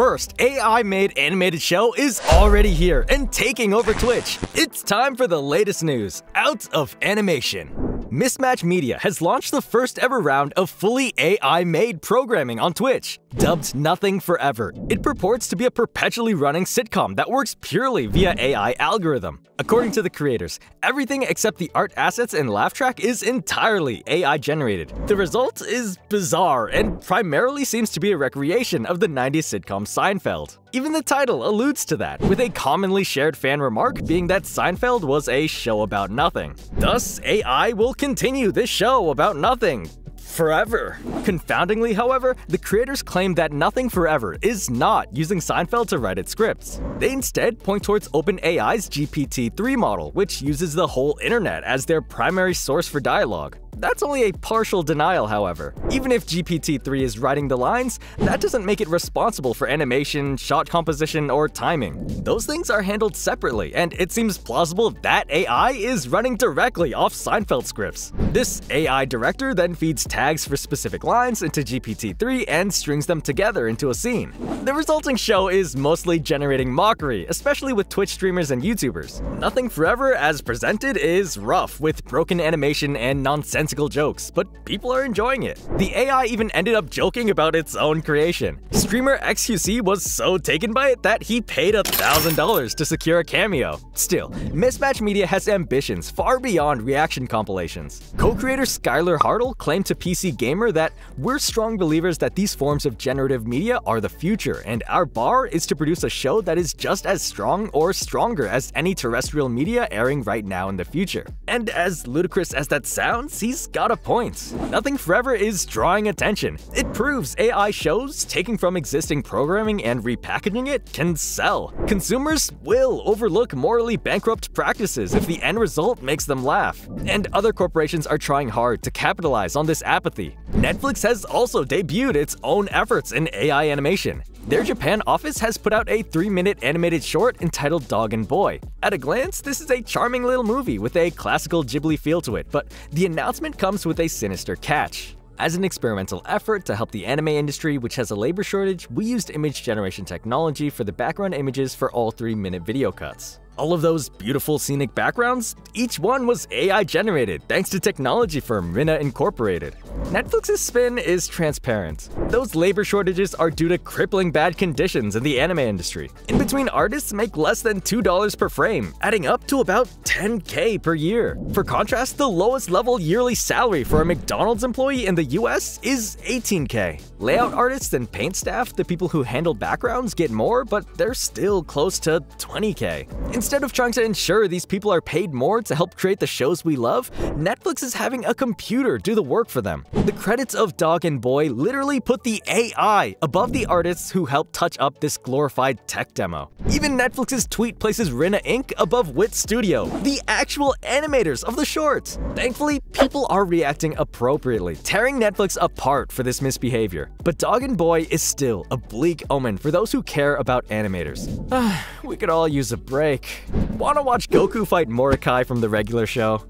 first AI-made animated show is already here and taking over Twitch. It's time for the latest news out of animation. Mismatch Media has launched the first ever round of fully AI-made programming on Twitch. Dubbed Nothing Forever, it purports to be a perpetually running sitcom that works purely via AI algorithm. According to the creators, everything except the art assets and laugh track is entirely AI generated. The result is bizarre and primarily seems to be a recreation of the 90s sitcom Seinfeld. Even the title alludes to that, with a commonly shared fan remark being that Seinfeld was a show about nothing. Thus, AI will continue this show about nothing, forever. Confoundingly, however, the creators claim that Nothing Forever is not using Seinfeld to write its scripts. They instead point towards OpenAI's GPT-3 model, which uses the whole internet as their primary source for dialogue. That's only a partial denial, however. Even if GPT-3 is writing the lines, that doesn't make it responsible for animation, shot composition, or timing. Those things are handled separately, and it seems plausible that AI is running directly off Seinfeld scripts. This AI director then feeds tags for specific lines into GPT-3 and strings them together into a scene. The resulting show is mostly generating mockery, especially with Twitch streamers and YouTubers. Nothing Forever as presented is rough, with broken animation and nonsensical jokes, but people are enjoying it. The AI even ended up joking about its own creation. Streamer XQC was so taken by it that he paid $1,000 to secure a cameo. Still, Mismatch Media has ambitions far beyond reaction compilations. Co-creator Skyler Hartle claimed to PC Gamer that we're strong believers that these forms of generative media are the future, and our bar is to produce a show that is just as strong or stronger as any terrestrial media airing right now in the future. And as ludicrous as that sounds, he's he's got a point. Nothing Forever is drawing attention. It proves AI shows, taking from existing programming and repackaging it, can sell. Consumers will overlook morally bankrupt practices if the end result makes them laugh. And other corporations are trying hard to capitalize on this apathy. Netflix has also debuted its own efforts in AI animation. Their Japan office has put out a 3-minute animated short entitled Dog and Boy. At a glance, this is a charming little movie with a classical Ghibli feel to it, but the announcement comes with a sinister catch. As an experimental effort to help the anime industry, which has a labor shortage, we used image generation technology for the background images for all 3-minute video cuts. All of those beautiful scenic backgrounds, each one was AI generated thanks to technology firm rinna Incorporated. Netflix's spin is transparent. Those labor shortages are due to crippling bad conditions in the anime industry. In between artists make less than $2 per frame, adding up to about 10k per year. For contrast, the lowest level yearly salary for a McDonald's employee in the US is 18k. Layout artists and paint staff, the people who handle backgrounds, get more, but they're still close to 20k. Instead of trying to ensure these people are paid more to help create the shows we love, Netflix is having a computer do the work for them. The credits of Dog and Boy literally put the AI above the artists who helped touch up this glorified tech demo. Even Netflix's tweet places rinna Inc. above Wit Studio, the actual animators of the shorts. Thankfully, people are reacting appropriately, tearing Netflix apart for this misbehavior. But Dog and Boy is still a bleak omen for those who care about animators. we could all use a break. Wanna watch Goku fight Mordecai from the regular show?